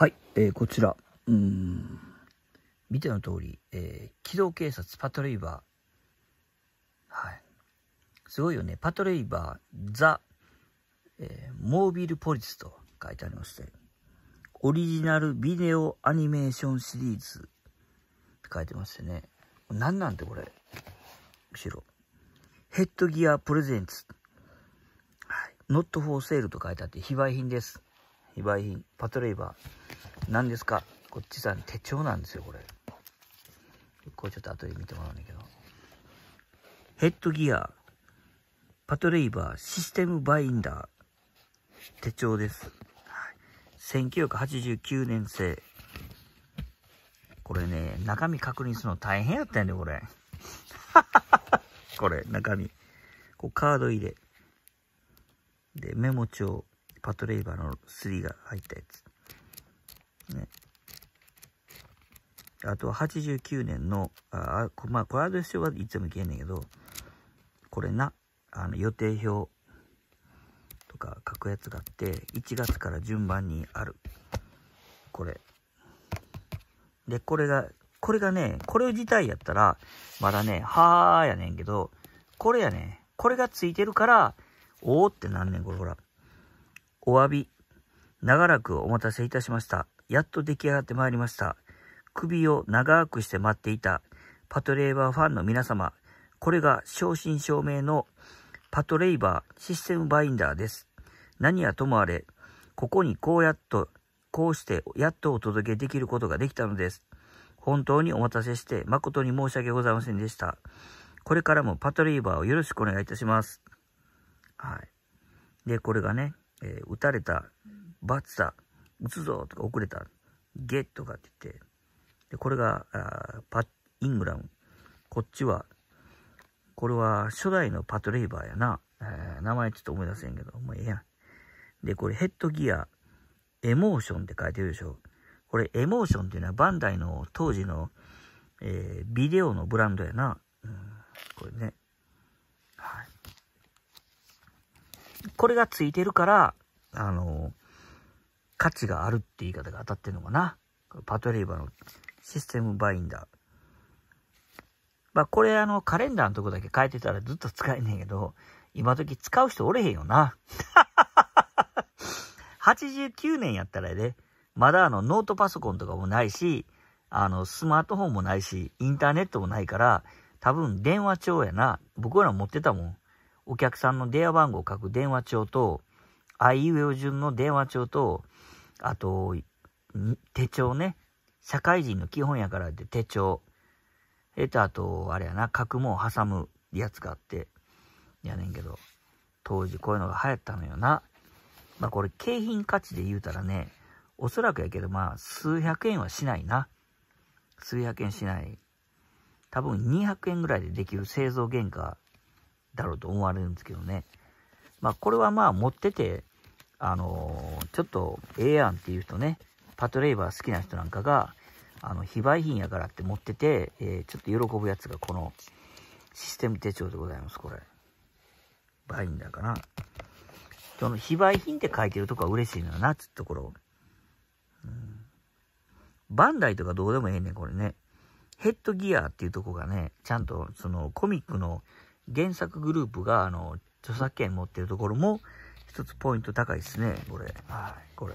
はい、えー、こちら。うん。見ての通り、えー、機動警察パトレイバー。はい。すごいよね。パトレイバー、ザ、えー、モービルポリスと書いてありまして、オリジナルビデオアニメーションシリーズって書いてましてね。何なんてこれ？後ろ。ヘッドギアプレゼンツ。はい。ノットフォーセールと書いてあって、非売品です。非売品。パトレイバー。何ですか？こっちさん、手帳なんですよ、これ。これちょっと後で見てもらうんだけど。ヘッドギア、パトレイバー、システムバインダー、手帳です。1989年製。これね、中身確認するの大変やったんね、これ。これ、中身。こうカード入れ。で、メモ帳。パトレイバーの3が入ったやつ。ね。あとは89年の、あ、まあ、これアドレスはいつもいけんねんけど、これな、あの、予定表とか書くやつがあって、1月から順番にある。これ。で、これが、これがね、これ自体やったら、まだね、はーやねんけど、これやね、これがついてるから、おーってなんねん、これほら。お詫び。長らくお待たせいたしました。やっと出来上がってまいりました。首を長くして待っていたパトレーバーファンの皆様。これが正真正銘のパトレイバーシステムバインダーです。何はともあれ、ここにこうやっと、こうしてやっとお届けできることができたのです。本当にお待たせして誠に申し訳ございませんでした。これからもパトレイバーをよろしくお願いいたします。はい。で、これがね、えー、撃たれた、バツだ、撃つぞとか遅れた、ゲットかって言って、で、これが、あパイングラム。こっちは、これは初代のパトレイバーやな。えー、名前ちょっと思い出せんけど、もうええやん。で、これヘッドギア、エモーションって書いてるでしょ。これエモーションっていうのはバンダイの当時の、えー、ビデオのブランドやな。うん、これね。はい。これがついてるから、あの、価値があるって言い方が当たってんのかな。パトレイバーのシステムバインダー。まあ、これあの、カレンダーのとこだけ変えてたらずっと使えねえけど、今時使う人おれへんよな。89年やったらね、まだあの、ノートパソコンとかもないし、あの、スマートフォンもないし、インターネットもないから、多分電話帳やな。僕ら持ってたもん。お客さんの電話番号を書く電話帳と、あいうえお順の電話帳と、あと、手帳ね。社会人の基本やからって手帳。えっと、あと、あれやな、書くもん挟むやつがあって、やねんけど、当時こういうのが流行ったのよな。まあこれ景品価値で言うたらね、おそらくやけどまあ数百円はしないな。数百円しない。多分200円ぐらいでできる製造原価だろうと思われるんですけどね。まあこれはまあ持ってて、あのー、ちょっとええやんっていう人ね、パトレイバー好きな人なんかが、あの、非売品やからって持ってて、えー、ちょっと喜ぶやつがこのシステム手帳でございます、これ。バインダーかな。その非売品って書いてるとこは嬉しいのよな、つっところ。うん。バンダイとかどうでもええねん、これね。ヘッドギアっていうとこがね、ちゃんとそのコミックの原作グループが、あの、著作権持ってるところも、一つポイント高いですね、これ。はい、これ。